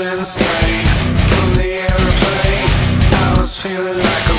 insane. From the airplane I was feeling like